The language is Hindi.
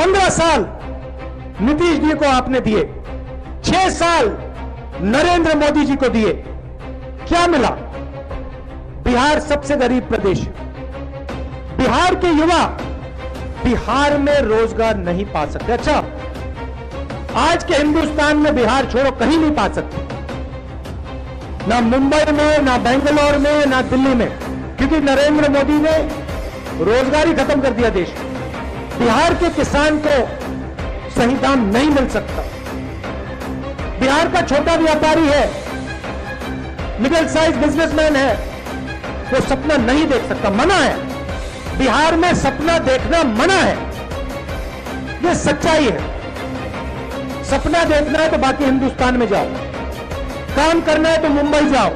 पंद्रह साल नीतीश जी को आपने दिए, छह साल नरेंद्र मोदी जी को दिए, क्या मिला? बिहार सबसे गरीब प्रदेश। बिहार के युवा बिहार में रोज़गार नहीं पा सकते। अच्छा आज के हिंदुस्तान में बिहार छोड़ो, कहीं नहीं पा सकते। ना मुंबई में, ना बेंगलोर में, ना दिल्ली में, क्योंकि नरेंद्र मोदी ने रोज़गार खत्म कर दिया देश। में बिहार के किसान को सही दाम नहीं मिल सकता। बिहार का छोटा व्यापारी है मिडिल साइज़ बिजनेसमैन है, वो सपना नहीं देख सकता, मना है। बिहार में सपना देखना मना है। ये सच्चाई है। सपना देखना है तो बाकी हिंदुस्तान में जाओ। काम करना है तो मुंबई जाओ।